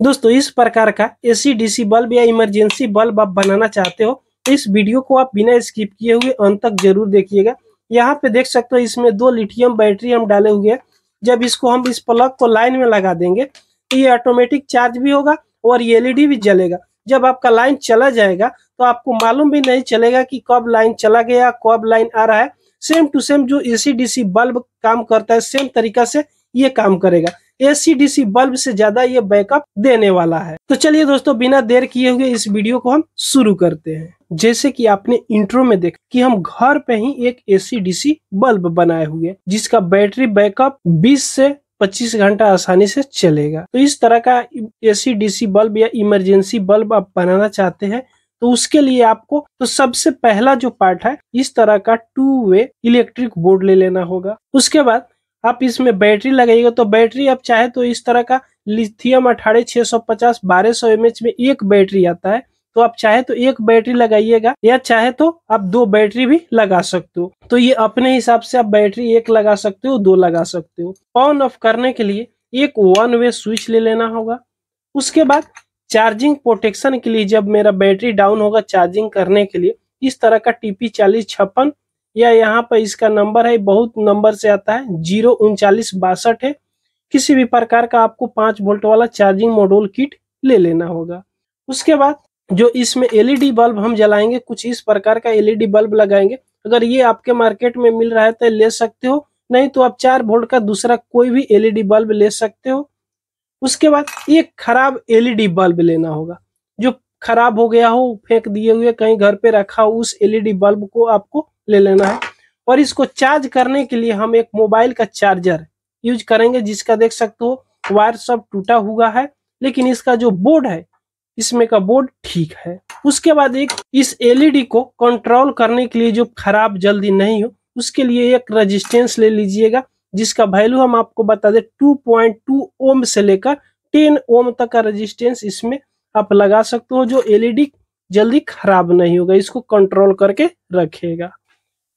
दोस्तों, इस प्रकार का एसी डीसी बल्ब या इमरजेंसी बल्ब आप बनाना चाहते हो तो इस वीडियो को आप बिना स्किप किए हुए अंत तक ज़रूर देखिएगा। यहाँ पे देख सकते हो इसमें दो लिथियम बैटरी हम डाले हुए हैं। जब इसको हम इस प्लग को लाइन में लगा देंगे तो ये ऑटोमेटिक चार्ज भी होगा और ये एलईडी भी जलेगा। जब आपका लाइन चला जाएगा तो आपको मालूम भी नहीं चलेगा कि कब लाइन चला गया, कब लाइन आ रहा है। सेम टू सेम जो एसी डीसी बल्ब काम करता है सेम तरीका से ये काम करेगा। एसी डीसी बल्ब से ज़्यादा ये बैकअप देने वाला है। तो चलिए दोस्तों, बिना देर किए हुए इस वीडियो को हम शुरू करते हैं। जैसे कि आपने इंट्रो में देखा कि हम घर पे ही एक एसी डीसी बल्ब बनाए हुए जिसका बैटरी बैकअप 20 से 25 घंटा आसानी से चलेगा। तो इस तरह का एसी डीसी बल्ब या इमरजेंसी बल्ब आप बनाना चाहते हैं तो उसके लिए आपको तो सबसे पहला जो पार्ट है, इस तरह का टू वे इलेक्ट्रिक बोर्ड ले लेना होगा। उसके बाद आप इसमें बैटरी लगाइएगा तो बैटरी आप चाहे तो इस तरह का लिथियम अठारह, छह सौ पचास, बारह सौ एम में एक बैटरी आता है तो आप चाहे तो एक बैटरी लगाइएगा या चाहे तो आप दो बैटरी भी लगा सकते हो। तो ये अपने हिसाब से आप बैटरी एक लगा सकते हो, दो लगा सकते हो। ऑन ऑफ़ करने के लिए एक वन वे स्विच ले लेना होगा। उसके बाद चार्जिंग प्रोटेक्शन के लिए जब मेरा बैटरी डाउन होगा चार्जिंग करने के लिए, इस तरह का टीपी चालीस छप्पन या यहाँ पर इसका नंबर है, बहुत नंबर से आता है, ज़ीरो उनचालीस बासठ है। किसी भी प्रकार का आपको पाँच वोल्ट वाला चार्जिंग मॉड्यूल किट ले लेना होगा। उसके बाद जो इसमें एलईडी बल्ब हम जलाएँगे, कुछ इस प्रकार का एलईडी बल्ब लगाएँगे। अगर ये आपके मार्केट में मिल रहा है तो ले सकते हो, नहीं तो आप चार वोल्ट का दूसरा कोई भी एलईडी बल्ब ले सकते हो। उसके बाद एक खराब एलईडी बल्ब लेना होगा। जो खराब हो गया हो, फेंक दिए हुए, कहीं घर पे रखा हो, उस एलईडी बल्ब को आपको ले लेना है। और इसको चार्ज करने के लिए हम एक मोबाइल का चार्जर यूज़ करेंगे, जिसका देख सकते हो वायर सब टूटा हुआ है, लेकिन इसका जो बोर्ड है, इसमें का बोर्ड ठीक है। उसके बाद एक इस एलईडी को कंट्रोल करने के लिए जो खराब जल्दी नहीं हो, उसके लिए एक रेजिस्टेंस ले लीजिएगा, जिसका वैल्यू हम आपको बता दें 2.2 ओम से लेकर 10 ओम तक का रेजिस्टेंस इसमें आप लगा सकते हो, जो एलईडी जल्दी खराब नहीं होगा। इसको कंट्रोल करके रखेगा।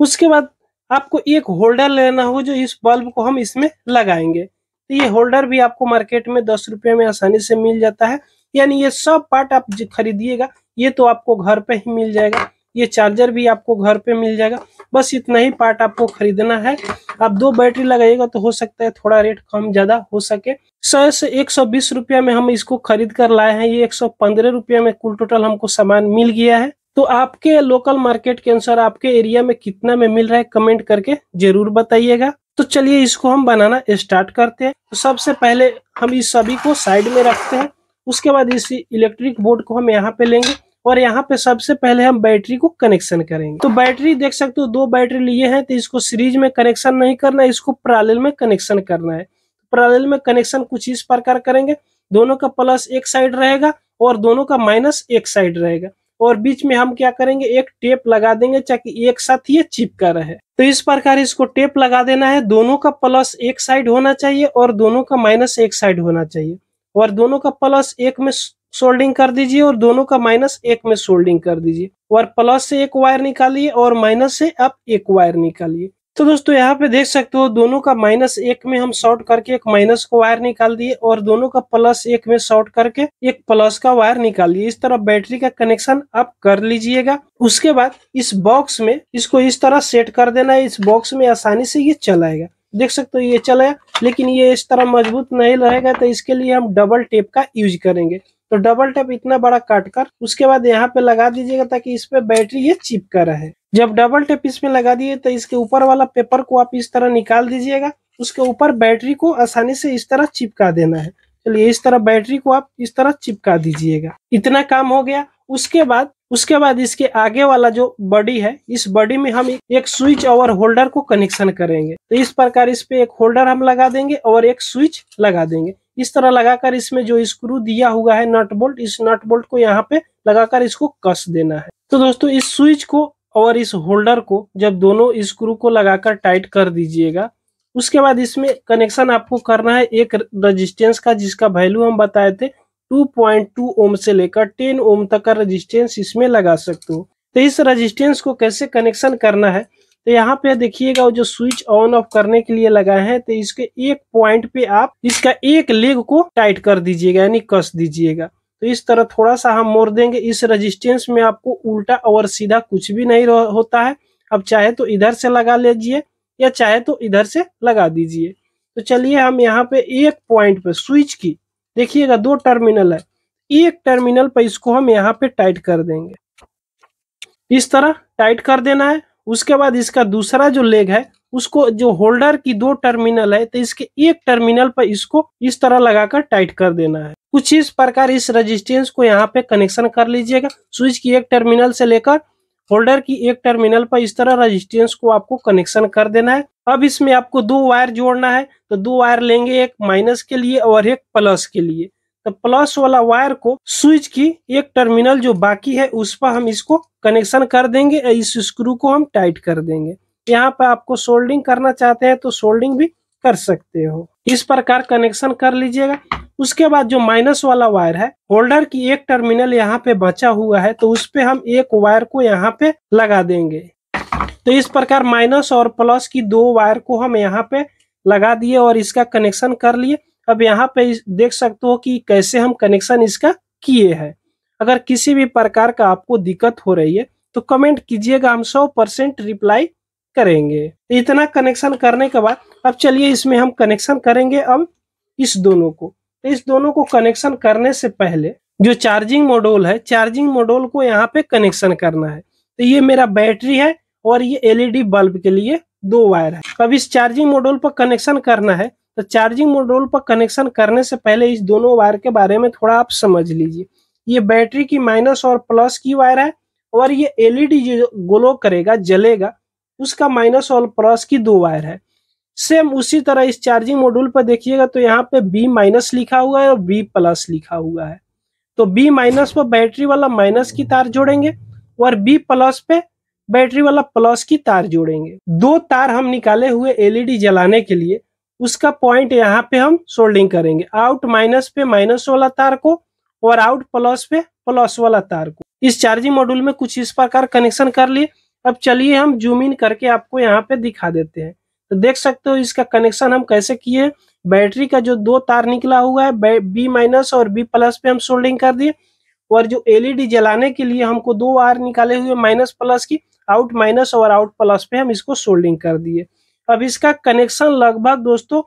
उसके बाद आपको एक होल्डर लेना हो जो इस बल्ब को हम इसमें लगाएँगे। तो ये होल्डर भी आपको मार्केट में दस रुपये में आसानी से मिल जाता है। यानी ये सब पार्ट आप खरीदिएगा, ये तो आपको घर पे ही मिल जाएगा। ये चार्जर भी आपको घर पे मिल जाएगा। बस इतना ही पार्ट आपको खरीदना है। आप दो बैटरी लगाइएगा तो हो सकता है थोड़ा रेट कम ज़्यादा हो सके। सौ से एक सौ बीस रुपया में हम इसको खरीद कर लाए हैं। ये एक सौ पंद्रह रुपया में कुल टोटल हमको सामान मिल गया है। तो आपके लोकल मार्केट के अनुसार आपके एरिया में कितना में मिल रहा है कमेंट करके ज़रूर बताइएगा। तो चलिए इसको हम बनाना स्टार्ट करते हैं। तो सबसे पहले हम इस सभी को साइड में रखते हैं। उसके बाद इस इलेक्ट्रिक बोर्ड को हम यहाँ पे लेंगे और यहाँ पे सबसे पहले हम बैटरी को कनेक्शन करेंगे। तो बैटरी देख सकते हो, दो बैटरी लिए हैं तो इसको सीरीज़ में कनेक्शन नहीं करना है, इसको पैरेलल में कनेक्शन करना है। पैरेलल में कनेक्शन कुछ इस प्रकार करेंगे, दोनों का प्लस एक साइड रहेगा और दोनों का माइनस एक साइड रहेगा। और बीच में हम क्या करेंगे, एक टेप लगा देंगे ताकि एक साथ ये चिपका रहे। तो इस प्रकार इसको टेप लगा देना है। दोनों का प्लस एक साइड होना चाहिए और दोनों का माइनस एक साइड होना चाहिए। और दोनों का प्लस एक में सोल्डिंग कर दीजिए और दोनों का माइनस एक में सोल्डिंग कर दीजिए। और प्लस से एक वायर निकालिए और माइनस से आप एक वायर निकालिए। तो दोस्तों, यहाँ पे देख सकते हो, दोनों का माइनस एक में हम शॉर्ट करके एक माइनस को वायर निकाल दिए और दोनों का प्लस एक में शॉर्ट करके एक प्लस का वायर निकाल दिए। इस तरह बैटरी का कनेक्शन आप कर लीजिएगा। उसके बाद इस बॉक्स में इसको इस तरह सेट कर देना है। इस बॉक्स में आसानी से ये चलाएगा। देख सकते हो, ये चलाया, लेकिन ये इस तरह मज़बूत नहीं रहेगा तो इसके लिए हम डबल टेप का यूज़ करेंगे। तो डबल टेप इतना बड़ा काट कर, उसके बाद यहाँ पे लगा दीजिएगा ताकि इस पे बैटरी ये चिपका रहे। जब डबल टेप इसमें लगा दिए तो इसके ऊपर वाला पेपर को आप इस तरह निकाल दीजिएगा। उसके ऊपर बैटरी को आसानी से इस तरह चिपका देना है। चलिए, इस तरह बैटरी को आप इस तरह चिपका दीजिएगा। इतना काम हो गया। उसके बाद उसके बाद इसके आगे वाला जो बॉडी है, इस बॉडी में हम एक स्विच और होल्डर को कनेक्शन करेंगे। तो इस प्रकार इस पे एक होल्डर हम लगा देंगे और एक स्विच लगा देंगे। इस तरह लगाकर इसमें जो स्क्रू दिया हुआ है नट बोल्ट इस नट बोल्ट को यहाँ पे लगाकर इसको कस देना है। तो दोस्तों, इस स्विच को और इस होल्डर को जब दोनों स्क्रू को लगाकर टाइट कर दीजिएगा, उसके बाद इसमें कनेक्शन आपको करना है एक रजिस्टेंस का जिसका वैल्यू हम बताए थे 2.2 ओम से लेकर 10 ओम तक का रजिस्टेंस इसमें लगा सकते हो। तो इस रजिस्टेंस को कैसे कनेक्शन करना है? तो यहाँ पे देखिएगा जो स्विच ऑन ऑफ़ करने के लिए लगाए हैं तो इसके एक पॉइंट पे आप इसका एक लेग को टाइट कर दीजिएगा, यानी कस दीजिएगा। तो इस तरह थोड़ा सा हम मोड़ देंगे। इस रेजिस्टेंस में आपको उल्टा और सीधा कुछ भी नहीं होता है। अब चाहे तो इधर से लगा लीजिए या चाहे तो इधर से लगा दीजिए। तो चलिए हम यहाँ पे एक पॉइंट पे स्विच की। देखिएगा, दो टर्मिनल है। एक टर्मिनल पर इसको हम यहाँ पे टाइट कर देंगे। इस तरह टाइट कर देना है। उसके बाद इसका दूसरा जो लेग है उसको जो होल्डर की दो टर्मिनल है तो इसके एक टर्मिनल पर इसको इस तरह लगाकर टाइट कर देना है। कुछ इस प्रकार इस रेजिस्टेंस को यहाँ पे कनेक्शन कर लीजिएगा। स्विच की एक टर्मिनल से लेकर होल्डर की एक टर्मिनल पर इस तरह रेजिस्टेंस को आपको कनेक्शन कर देना है। अब इसमें आपको दो वायर जोड़ना है तो दो वायर लेंगे, एक माइनस के लिए और एक प्लस के लिए। तो प्लस वाला वायर को स्विच की एक टर्मिनल जो बाकी है, उस पर हम इसको कनेक्शन कर देंगे, इस स्क्रू को हम टाइट कर देंगे। यहाँ पे आपको सोल्डिंग करना चाहते हैं तो सोल्डिंग भी कर सकते हो। इस प्रकार कनेक्शन कर लीजिएगा। उसके बाद जो माइनस वाला वायर है, होल्डर की एक टर्मिनल यहाँ पे बचा हुआ है तो उस पे हम एक वायर को यहाँ पे लगा देंगे। तो इस प्रकार माइनस और प्लस की दो वायर को हम यहाँ पे लगा दिए और इसका कनेक्शन कर लिए। अब यहाँ पे देख सकते हो कि कैसे हम कनेक्शन इसका किए हैं। अगर किसी भी प्रकार का आपको दिक्कत हो रही है तो कमेंट कीजिएगा, हम सौ परसेंट रिप्लाई करेंगे। इतना कनेक्शन करने के बाद, अब चलिए इसमें हम कनेक्शन करेंगे अब इस दोनों को। तो इस दोनों को कनेक्शन करने से पहले जो चार्जिंग मॉड्यूल है चार्जिंग मॉड्यूल को यहाँ पे कनेक्शन करना है। तो ये मेरा बैटरी है और ये एलईडी बल्ब के लिए दो वायर है। अब इस चार्जिंग मॉड्यूल पर कनेक्शन करना है तो चार्जिंग मॉड्यूल पर कनेक्शन करने से पहले इस दोनों वायर के बारे में थोड़ा आप समझ लीजिए। ये बैटरी की माइनस और प्लस की वायर है और ये एलईडी जो ग्लो करेगा, जलेगा उसका माइनस और प्लस की दो वायर है। सेम उसी तरह इस चार्जिंग मॉड्यूल पर देखिएगा तो यहाँ पे बी माइनस लिखा हुआ है और बी प्लस लिखा हुआ है। तो बी माइनस पर बैटरी वाला माइनस की तार जोड़ेंगे और बी प्लस पे बैटरी वाला प्लस की तार जोड़ेंगे। दो तार हम निकाले हुए एलईडी जलाने के लिए, उसका पॉइंट यहाँ पे हम सोल्डिंग करेंगे। आउट माइनस पे माइनस वाला तार को और आउट प्लस पे प्लस वाला तार को। इस चार्जिंग मॉड्यूल में कुछ इस प्रकार कनेक्शन कर लिए। अब चलिए हम जूम इन करके आपको यहाँ पे दिखा देते हैं। तो देख सकते हो इसका कनेक्शन हम कैसे किए? बैटरी का जो दो तार निकला हुआ है, बी माइनस और बी प्लस पे हम सोल्डिंग कर दिए। और जो एलईडी जलाने के लिए हमको दो वायर निकाले हुए माइनस प्लस की आउट माइनस और आउट प्लस पे हम इसको सोल्डिंग कर दिए। अब इसका कनेक्शन लगभग दोस्तों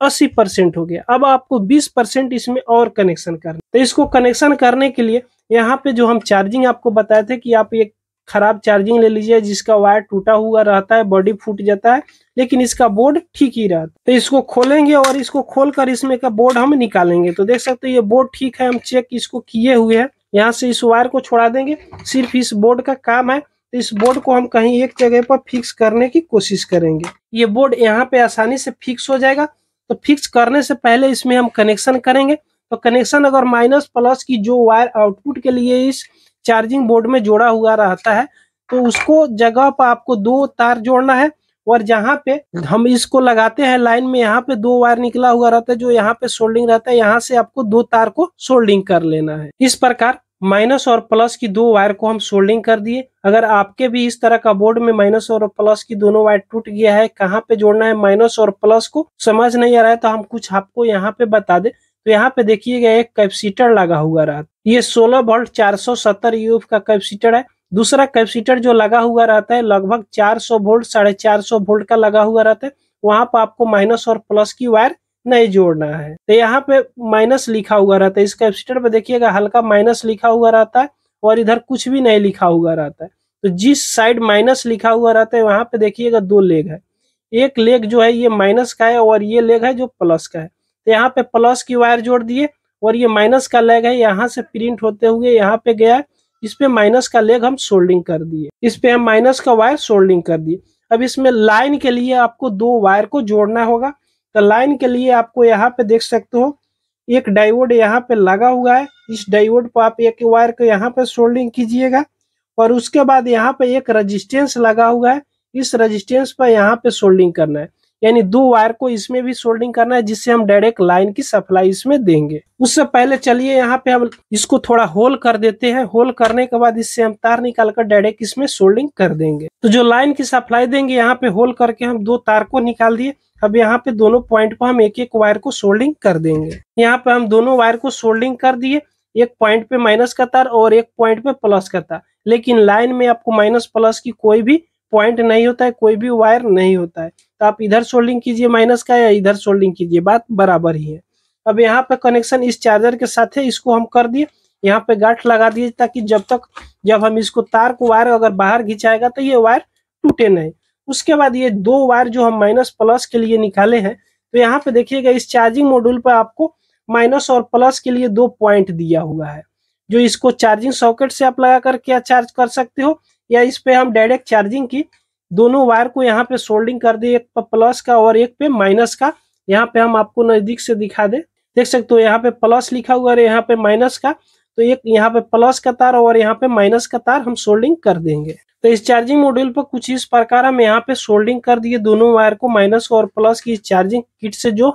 80 परसेंट हो गया। अब आपको 20 परसेंट इसमें और कनेक्शन करना तो इसको कनेक्शन करने के लिए यहाँ पे जो हम चार्जिंग आपको बताए थे कि आप एक खराब चार्जिंग ले लीजिए, जिसका वायर टूटा हुआ रहता है बॉडी फूट जाता है, लेकिन इसका बोर्ड ठीक ही रहता है। तो इसको खोलेंगे और इसको खोलकर इसमें का बोर्ड हम निकालेंगे। तो देख सकते हो, ये बोर्ड ठीक है, हम चेक इसको किए हुए हैं। यहाँ से इस वायर को छोड़ा देंगे। सिर्फ़ इस बोर्ड का काम है। तो इस बोर्ड को हम कहीं एक जगह पर फिक्स करने की कोशिश करेंगे। ये बोर्ड यहाँ पे आसानी से फिक्स हो जाएगा। तो फिक्स करने से पहले इसमें हम कनेक्शन करेंगे। तो कनेक्शन अगर माइनस प्लस की जो वायर आउटपुट के लिए इस चार्जिंग बोर्ड में जोड़ा हुआ रहता है तो उसको जगह पर आपको दो तार जोड़ना है और जहाँ पे हम इसको लगाते हैं लाइन में, यहाँ पे दो वायर निकला हुआ रहता है जो यहाँ पे सोल्डिंग रहता है, यहाँ से आपको दो तार को सोल्डिंग कर लेना है। इस प्रकार माइनस और प्लस की दो वायर को हम सोल्डिंग कर दिए। अगर आपके भी इस तरह का बोर्ड में माइनस और प्लस की दोनों वायर टूट गया है, कहाँ पे जोड़ना है माइनस और प्लस को समझ नहीं आ रहा है तो हम कुछ आपको यहाँ पे बता दे। तो यहाँ पे देखिएगा, एक कैपेसिटर लगा हुआ रहा ये 16 वोल्ट 470 यूएफ का कैपेसिटर है। दूसरा कैपेसिटर जो लगा हुआ रहता है, लगभग 400 वोल्ट, साढ़े चार वोल्ट का लगा हुआ रहता है। वहाँ पर आपको माइनस और प्लस की वायर नहीं जोड़ना है। तो यहाँ पे माइनस लिखा हुआ रहता है। इस कैपेसिटर पे देखिएगा, हल्का माइनस लिखा हुआ रहता है और इधर कुछ भी नहीं लिखा हुआ रहता है। तो जिस साइड माइनस लिखा हुआ रहता है, वहाँ पे देखिएगा दो लेग है। एक लेग जो है, ये माइनस का है और ये लेग है जो प्लस का है। तो यहाँ पे प्लस की वायर जोड़ दिए और ये माइनस का लेग है, यहाँ से प्रिंट होते हुए यहाँ पे गया इस पे माइनस का लेग हम सोल्डिंग कर दिए। इस पे हम माइनस का वायर सोल्डिंग कर दिए। अब इसमें लाइन के लिए आपको दो वायर को जोड़ना होगा। तो लाइन के लिए आपको यहाँ पे देख सकते हो, एक डायोड यहाँ पे लगा हुआ है। इस डायोड पर आप एक वायर को यहाँ पे सोल्डिंग कीजिएगा और उसके बाद यहाँ पे एक रजिस्टेंस लगा हुआ है। इस रजिस्टेंस पर यहाँ पे सोल्डिंग करना है। यानी दो वायर को इसमें भी सोल्डिंग करना है, जिससे हम डायरेक्ट लाइन की सप्लाई इसमें देंगे। उससे पहले चलिए यहाँ पे हम इसको थोड़ा होल कर देते हैं। होल करने के बाद इससे हम तार निकाल कर डायरेक्ट इसमें सोल्डिंग कर देंगे। तो जो लाइन की सप्लाई देंगे, यहाँ पे होल करके हम दो तार को निकाल दिए। अब यहाँ पे दोनों पॉइंट पर हम एक एक वायर को सोल्डिंग कर देंगे। यहाँ पे हम दोनों वायर को सोल्डिंग कर दिए। एक पॉइंट पे माइनस का तार और एक पॉइंट पे प्लस का तार। लेकिन लाइन में आपको माइनस प्लस की कोई भी पॉइंट नहीं होता है, कोई भी वायर नहीं होता है। तो आप इधर सोल्डिंग कीजिए, माइनस का या इधर सोल्डिंग कीजिए, बात बराबर ही है। अब यहाँ पे कनेक्शन इस चार्जर के साथ है, इसको हम कर दिए, यहाँ पे गांठ लगा दिए ताकि जब तक, जब हम इसको तार को वायर अगर बाहर घिंचाएगा तो ये वायर टूटे नहीं। उसके बाद ये दो वायर जो हम माइनस प्लस के लिए निकाले हैं तो यहाँ पे देखिएगा इस चार्जिंग मॉड्यूल पर आपको माइनस और प्लस के लिए दो पॉइंट दिया हुआ है। जो इसको चार्जिंग सॉकेट से आप लगा कर क्या चार्ज कर सकते हो, या इस पे हम डायरेक्ट चार्जिंग की दोनों वायर को यहाँ पे सोल्डिंग कर दिए एक पे प्लस का और एक पे माइनस का। यहाँ पे हम आपको नज़दीक से दिखा दे। देख सकते हो यहाँ पे प्लस लिखा हुआ है, यहाँ पे माइनस का। तो एक यहाँ पे प्लस का तार और यहाँ पे माइनस का तार हम सोल्डिंग कर देंगे। तो इस चार्जिंग मॉड्यूल पर कुछ इस प्रकार हम यहाँ पे सोल्डिंग कर दिए दोनों वायर को, माइनस और प्लस की चार्जिंग किट से जो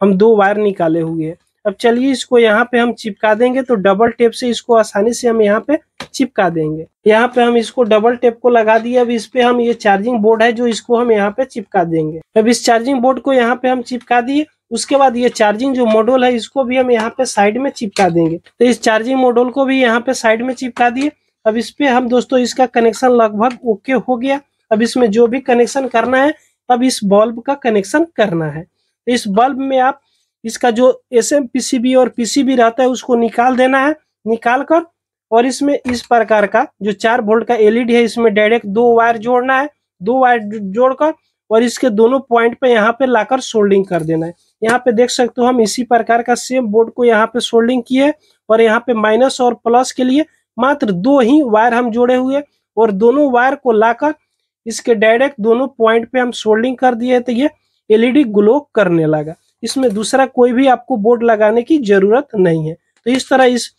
हम दो वायर निकाले हुए हैं। अब चलिए इसको यहाँ पे हम चिपका देंगे तो डबल टेप से इसको आसानी से हम यहाँ पे चिपका देंगे। यहाँ पे हम इसको डबल टेप को लगा दिए, अब इस पे हम ये चार्जिंग बोर्ड है जो इसको हम यहाँ पे चिपका देंगे। अब इस चार्जिंग बोर्ड को यहाँ पे हम चिपका दिए, उसके बाद ये चार्जिंग जो मॉडल है इसको भी हम यहाँ पे साइड में चिपका देंगे। तो इस चार्जिंग मॉडल को भी यहाँ पे साइड में चिपका दिए। अब इस पे हम दोस्तों इसका कनेक्शन लगभग ओके हो गया। अब इसमें जो भी कनेक्शन करना है अब इस बल्ब का कनेक्शन करना है। इस बल्ब में आप इसका जो एस एम पीसीबी और पीसीबी रहता है, उसको निकाल देना है निकाल कर और इसमें इस प्रकार का जो चार वोल्ट का एलईडी है, इसमें डायरेक्ट दो वायर जोड़ना है, दो वायर जोड़कर, और इसके दोनों पॉइंट पे यहाँ पे लाकर सोल्डिंग कर देना है। यहाँ पे देख सकते हो हम इसी प्रकार का सेम बोर्ड को यहाँ पे सोल्डिंग किए, और यहाँ पे माइनस और प्लस के लिए मात्र दो ही वायर हम जोड़े हुए, और दोनों वायर को लाकर, इसके डायरेक्ट दोनों पॉइंट पे हम सोल्डिंग कर दिए तो ये एलईडी ग्लो करने लगा। इसमें दूसरा कोई भी आपको बोर्ड लगाने की ज़रूरत नहीं है। तो इस तरह इस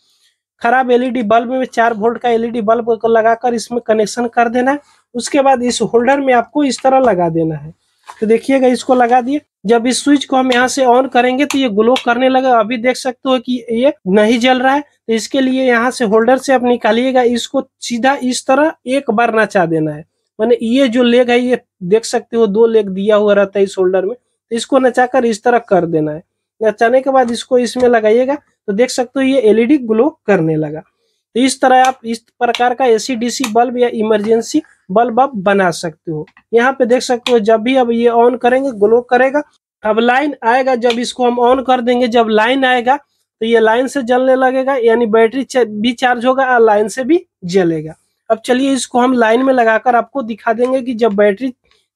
खराब एलईडी बल्ब में चार वोल्ट का एलईडी बल्ब को लगाकर इसमें कनेक्शन कर देना है। उसके बाद इस होल्डर में आपको इस तरह लगा देना है। तो देखिएगा, इसको लगा दिए। जब इस स्विच को हम यहाँ से ऑन करेंगे तो ये ग्लो करने लगा। अभी देख सकते हो कि ये नहीं जल रहा है। तो इसके लिए यहाँ से होल्डर से आप निकालिएगा। इसको सीधा इस तरह एक बार नचा देना है। मैंने ये जो लेग है, ये देख सकते हो, दो लेग दिया हुआ रहता है इस होल्डर में। तो इसको नचाकर इस तरह कर देना है। नचाने के बाद इसको इसमें लगाइएगा तो देख सकते हो ये एलईडी ग्लो करने लगा। तो इस तरह आप इस प्रकार का डीसी बल्ब या इमरजेंसी बल्ब आप बना सकते हो। यहाँ पे देख सकते हो जब भी अब ये ऑन करेंगे ग्लो करेगा, अब लाइन आएगा, जब इसको हम ऑन कर देंगे, जब लाइन आएगा तो ये लाइन से जलने लगेगा, यानी बैटरी भी चार्ज होगा और लाइन से भी जलेगा। अब चलिए इसको हम लाइन में लगाकर आपको दिखा देंगे कि जब बैटरी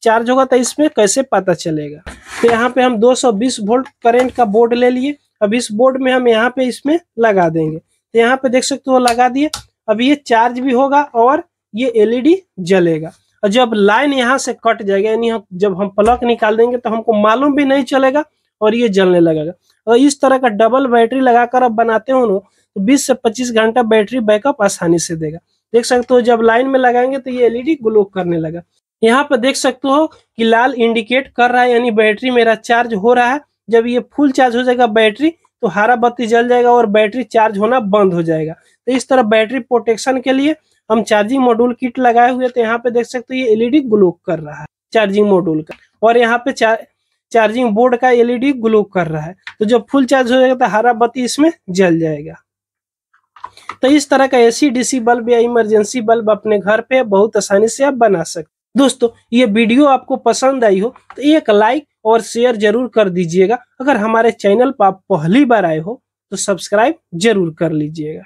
चार्ज होगा तो इसमें कैसे पता चलेगा? तो यहाँ पे हम 220 वोल्ट करंट का बोर्ड ले लिए। अब इस बोर्ड में हम यहाँ पे इसमें लगा देंगे। तो यहाँ पे देख सकते हो लगा दिए। अब ये चार्ज भी होगा और ये एलईडी जलेगा। और जब लाइन यहाँ से कट जाएगा, यानी जब हम प्लग निकाल देंगे तो हमको मालूम भी नहीं चलेगा और ये जलने लगेगा। और इस तरह का डबल बैटरी लगाकर आप बनाते हो ना तो 20 से 25 घंटा बैटरी बैकअप आसानी से देगा। देख सकते हो जब लाइन में लगाएँगे तो ये एलईडी ग्लो करने लगा। यहाँ पे देख सकते हो कि लाल इंडिकेट कर रहा है यानी बैटरी मेरा चार्ज हो रहा है। जब ये फुल चार्ज हो जाएगा बैटरी तो हरा बत्ती जल जाएगा और बैटरी चार्ज होना बंद हो जाएगा। तो इस तरह बैटरी प्रोटेक्शन के लिए हम चार्जिंग मॉड्यूल किट लगाए हुए तो यहाँ पे देख सकते हो ये एलईडी ग्लो कर रहा है चार्जिंग मॉड्यूल का। और यहाँ पे चार, चार्जिंग बोर्ड का एलईडी ग्लो कर रहा है। तो जब फुल चार्ज हो जाएगा तो हरा बत्ती इसमें जल जाएगा। तो इस तरह का एसी डीसी बल्ब या इमरजेंसी बल्ब अपने घर पे बहुत आसानी से आप बना सकते दोस्तों, ये वीडियो आपको पसंद आई हो तो एक लाइक और शेयर ज़रूर कर दीजिएगा। अगर हमारे चैनल पर आप पहली बार आए हो तो सब्सक्राइब ज़रूर कर लीजिएगा।